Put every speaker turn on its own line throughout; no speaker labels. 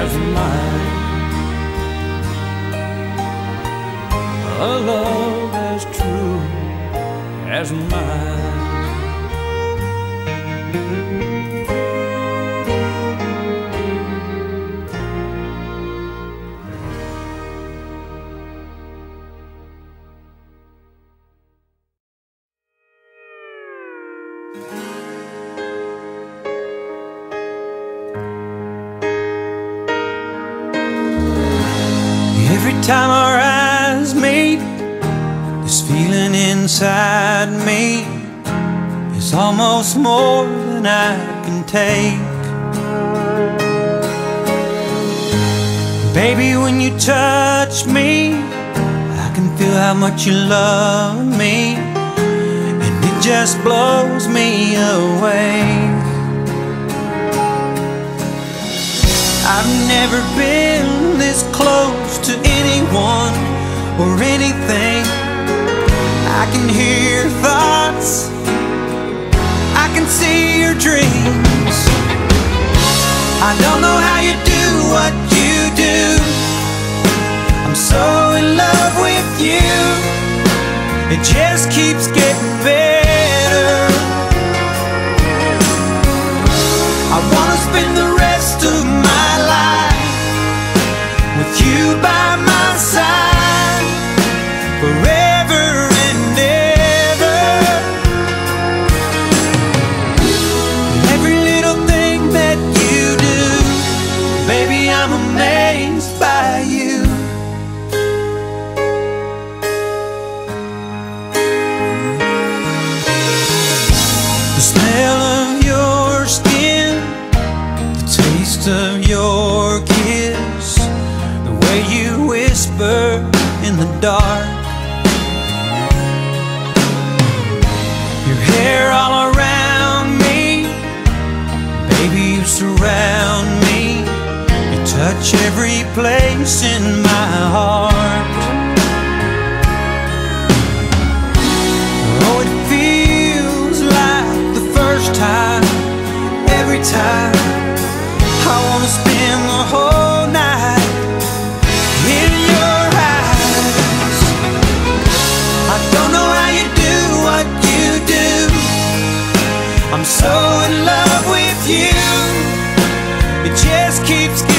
as mine. A love as true as mine.
Time our eyes meet, this feeling inside me is almost more than I can take. Baby, when you touch me, I can feel how much you love me, and it just blows me away. I've never been this close to or anything. I can hear your thoughts, I can see your dreams. I don't know how you do what you do. I'm so in love with you, it just keeps getting better. smell of your skin, the taste of your kiss, the way you whisper in the dark. Your hair all around me, baby, you surround me. You touch every place in my heart. So in love with you. It just keeps.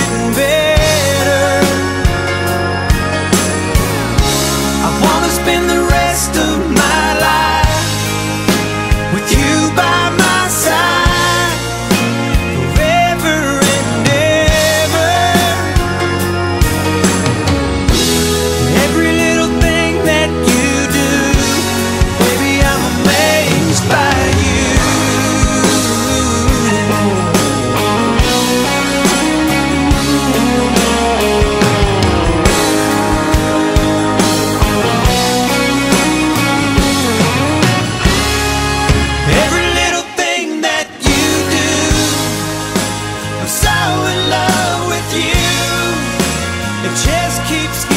It just keeps